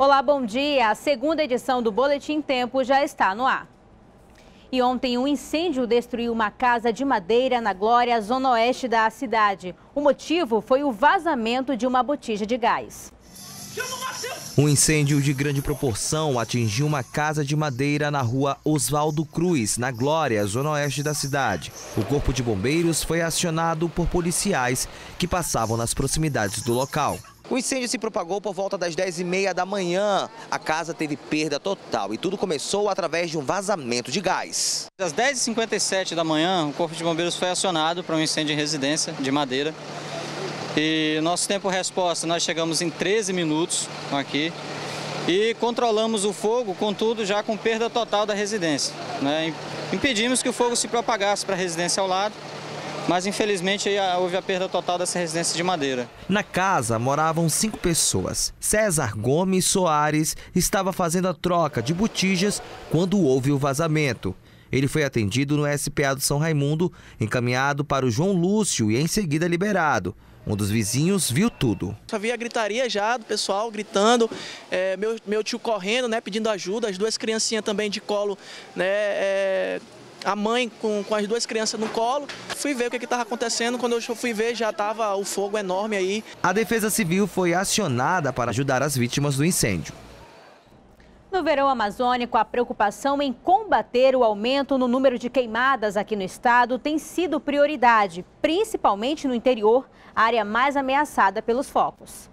Olá, bom dia. A segunda edição do Boletim Tempo já está no ar. E ontem um incêndio destruiu uma casa de madeira na Glória, zona oeste da cidade. O motivo foi o vazamento de uma botija de gás. Um incêndio de grande proporção atingiu uma casa de madeira na rua Oswaldo Cruz, na Glória, zona oeste da cidade. O corpo de bombeiros foi acionado por policiais que passavam nas proximidades do local. O incêndio se propagou por volta das 10h30 da manhã. A casa teve perda total e tudo começou através de um vazamento de gás. Às 10h57 da manhã, o Corpo de Bombeiros foi acionado para um incêndio em residência de madeira. E nosso tempo resposta, nós chegamos em 13 minutos aqui e controlamos o fogo, contudo, já com perda total da residência. Né? Impedimos que o fogo se propagasse para a residência ao lado mas infelizmente houve a perda total dessa residência de madeira. Na casa moravam cinco pessoas. César Gomes Soares estava fazendo a troca de botijas quando houve o vazamento. Ele foi atendido no SPA do São Raimundo, encaminhado para o João Lúcio e em seguida liberado. Um dos vizinhos viu tudo. Só vi a gritaria já do pessoal gritando, é, meu, meu tio correndo, né, pedindo ajuda, as duas criancinhas também de colo, né, é, a mãe com, com as duas crianças no colo. Fui ver o que estava acontecendo. Quando eu fui ver, já estava o fogo enorme aí. A Defesa Civil foi acionada para ajudar as vítimas do incêndio. No verão amazônico, a preocupação em combater o aumento no número de queimadas aqui no estado tem sido prioridade, principalmente no interior, a área mais ameaçada pelos focos.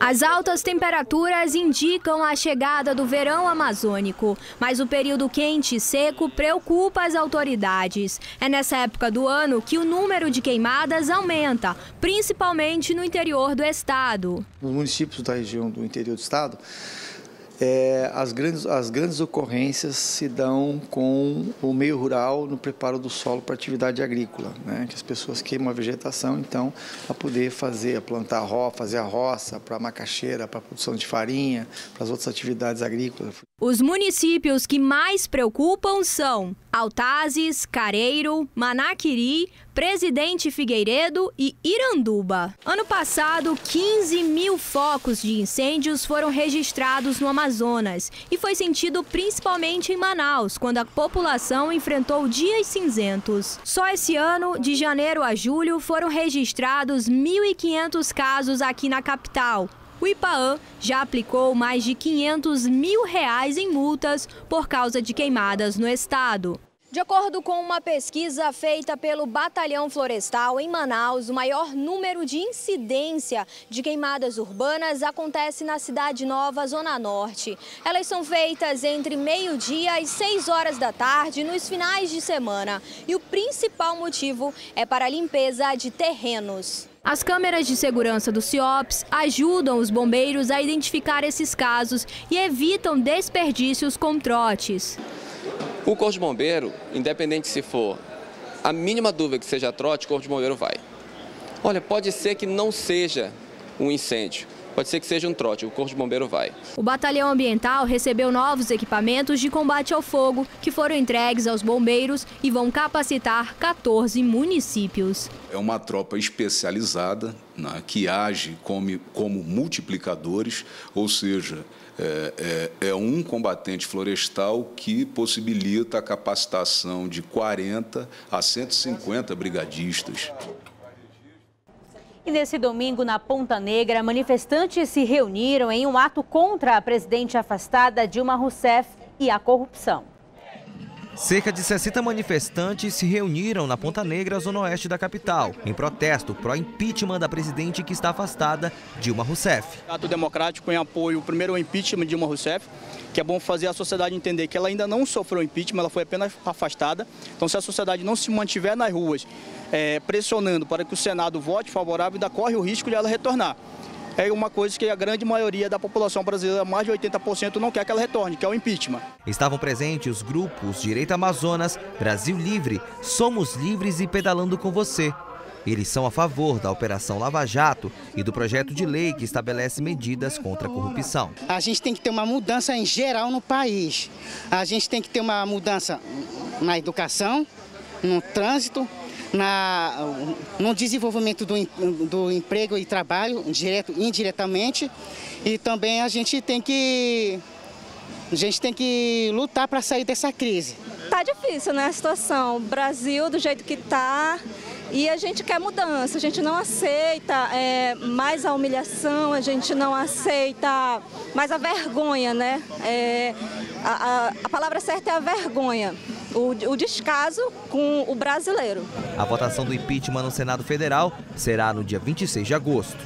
As altas temperaturas indicam a chegada do verão amazônico, mas o período quente e seco preocupa as autoridades. É nessa época do ano que o número de queimadas aumenta, principalmente no interior do estado. Nos municípios da região do interior do estado, é, as, grandes, as grandes ocorrências se dão com o meio rural no preparo do solo para atividade agrícola, né? que as pessoas queimam a vegetação, então, para poder fazer, plantar ro, fazer a roça, para a macaxeira, para a produção de farinha, para as outras atividades agrícolas. Os municípios que mais preocupam são Altazes, Careiro, Manaquiri, Presidente Figueiredo e Iranduba. Ano passado, 15 mil focos de incêndios foram registrados no Amazonas e foi sentido principalmente em Manaus, quando a população enfrentou dias cinzentos. Só esse ano, de janeiro a julho, foram registrados 1.500 casos aqui na capital, o IPAAN já aplicou mais de 500 mil reais em multas por causa de queimadas no estado. De acordo com uma pesquisa feita pelo Batalhão Florestal em Manaus, o maior número de incidência de queimadas urbanas acontece na Cidade Nova, Zona Norte. Elas são feitas entre meio-dia e 6 horas da tarde nos finais de semana. E o principal motivo é para a limpeza de terrenos. As câmeras de segurança do CIOPS ajudam os bombeiros a identificar esses casos e evitam desperdícios com trotes. O Corpo de Bombeiro, independente se for a mínima dúvida que seja trote, o Corpo de Bombeiro vai. Olha, pode ser que não seja um incêndio, pode ser que seja um trote, o Corpo de Bombeiro vai. O Batalhão Ambiental recebeu novos equipamentos de combate ao fogo que foram entregues aos bombeiros e vão capacitar 14 municípios. É uma tropa especializada né, que age como, como multiplicadores, ou seja, é, é, é, um combatente florestal que possibilita a capacitação de 40 a 150 brigadistas. E nesse domingo, na Ponta Negra, manifestantes se reuniram em um ato contra a presidente afastada Dilma Rousseff e a corrupção. Cerca de 60 manifestantes se reuniram na Ponta Negra, zona oeste da capital, em protesto pró-impeachment da presidente que está afastada, Dilma Rousseff. Ato democrático em apoio, primeiro, ao impeachment de Dilma Rousseff, que é bom fazer a sociedade entender que ela ainda não sofreu impeachment, ela foi apenas afastada. Então, se a sociedade não se mantiver nas ruas é, pressionando para que o Senado vote favorável, ainda corre o risco de ela retornar é uma coisa que a grande maioria da população brasileira, mais de 80%, não quer que ela retorne, que é o impeachment. Estavam presentes os grupos Direito Amazonas, Brasil Livre, Somos Livres e Pedalando com Você. Eles são a favor da Operação Lava Jato e do projeto de lei que estabelece medidas contra a corrupção. A gente tem que ter uma mudança em geral no país. A gente tem que ter uma mudança na educação, no trânsito, na, no desenvolvimento do, do emprego e trabalho, direto e indiretamente. E também a gente tem que, a gente tem que lutar para sair dessa crise. Tá difícil, né, a situação. O Brasil, do jeito que tá, e a gente quer mudança, a gente não aceita é, mais a humilhação, a gente não aceita mais a vergonha, né? É, a, a, a, palavra certa é a vergonha, o, o descaso com o brasileiro. A votação do impeachment no Senado Federal será no dia 26 de agosto.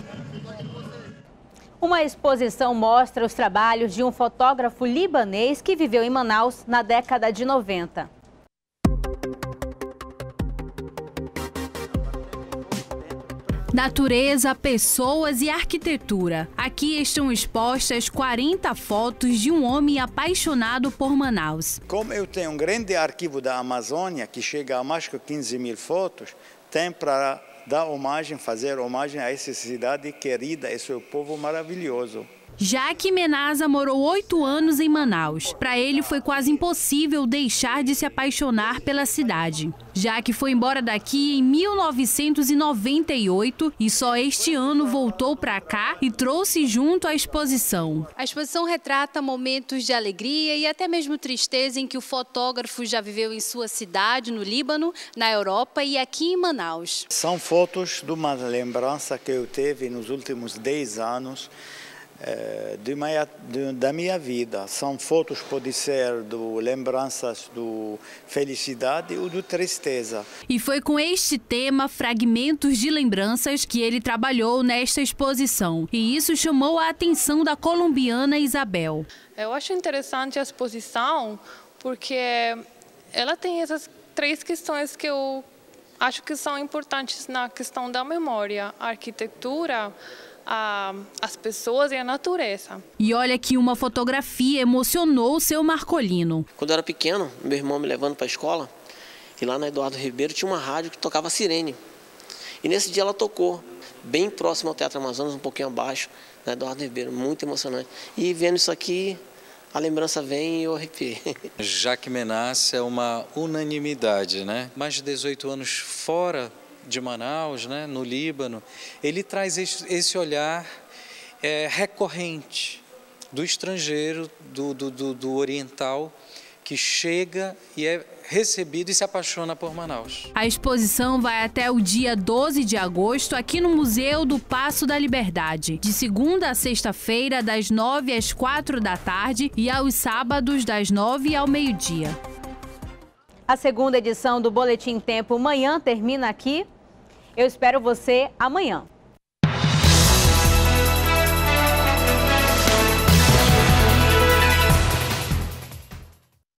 Uma exposição mostra os trabalhos de um fotógrafo libanês que viveu em Manaus na década de 90. Natureza, pessoas e arquitetura. Aqui estão expostas 40 fotos de um homem apaixonado por Manaus. Como eu tenho um grande arquivo da Amazônia, que chega a mais de 15 mil fotos, tem para dar homenagem, fazer homenagem a essa cidade querida, esse povo maravilhoso. Jaque Menaza morou oito anos em Manaus. Para ele foi quase impossível deixar de se apaixonar pela cidade. Jaque foi embora daqui em 1998 e só este ano voltou para cá e trouxe junto a exposição. A exposição retrata momentos de alegria e até mesmo tristeza em que o fotógrafo já viveu em sua cidade, no Líbano, na Europa e aqui em Manaus. São fotos de uma lembrança que eu tive nos últimos 10 anos minha, de, da minha vida. São fotos, pode ser do lembranças do felicidade ou do tristeza. E foi com este tema, Fragmentos de Lembranças, que ele trabalhou nesta exposição. E isso chamou a atenção da colombiana Isabel. Eu acho interessante a exposição porque ela tem essas três questões que eu acho que são importantes na questão da memória, a arquitetura, a, as pessoas e a natureza. E olha que uma fotografia emocionou o seu Marcolino. Quando eu era pequeno, meu irmão me levando para a escola, e lá na Eduardo Ribeiro tinha uma rádio que tocava sirene. E nesse dia ela tocou, bem próximo ao Teatro Amazonas, um pouquinho abaixo, na Eduardo Ribeiro, muito emocionante. E vendo isso aqui, a lembrança vem e eu arrepiei. Jaque Menace é uma unanimidade, né? Mais de 18 anos fora de Manaus, né, no Líbano, ele traz esse olhar é, recorrente do estrangeiro, do, do, do, do oriental, que chega e é recebido e se apaixona por Manaus. A exposição vai até o dia 12 de agosto aqui no Museu do Passo da Liberdade, de segunda a sexta-feira, das 9 às 4 da tarde e aos sábados, das 9 ao meio-dia. A segunda edição do Boletim Tempo Manhã termina aqui. Eu espero você amanhã.